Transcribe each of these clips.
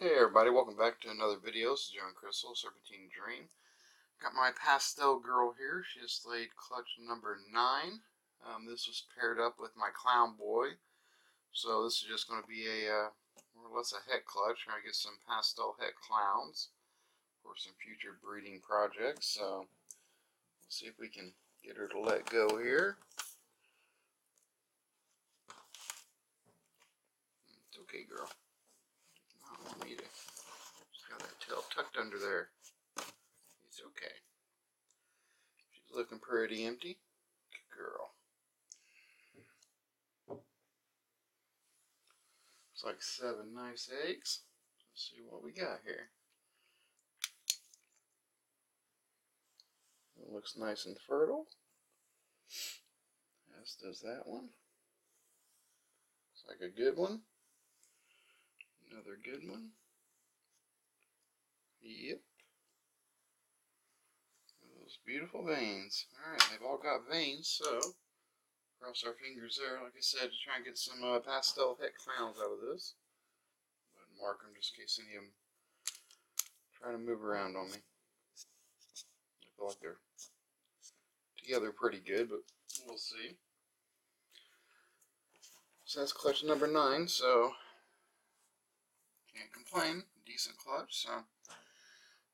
Hey everybody, welcome back to another video. This is John Crystal, Serpentine Dream. Got my pastel girl here. She has laid clutch number 9. Um, this was paired up with my clown boy. So this is just going to be a, uh, more or less a het clutch. Trying to get some pastel het clowns for some future breeding projects. So let's see if we can get her to let go here. It's okay, girl. I don't need it. She's got that tail tucked under there. It's okay. She's looking pretty empty. Good girl. It's like seven nice eggs. Let's see what we got here. It looks nice and fertile. As does that one. Looks like a good one. Another good one. Yep. Those beautiful veins. Alright, they've all got veins, so cross our fingers there, like I said, to try and get some uh, pastel het clowns out of this. But mark them just in case any of them trying to move around on me. I feel like they're together pretty good, but we'll see. So that's clutch number nine, so can't complain. Decent clutch. So,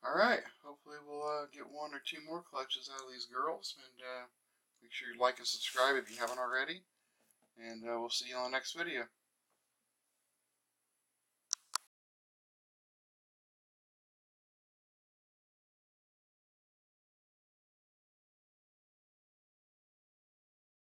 all right. Hopefully, we'll uh, get one or two more clutches out of these girls. And uh, make sure you like and subscribe if you haven't already. And uh, we'll see you on the next video.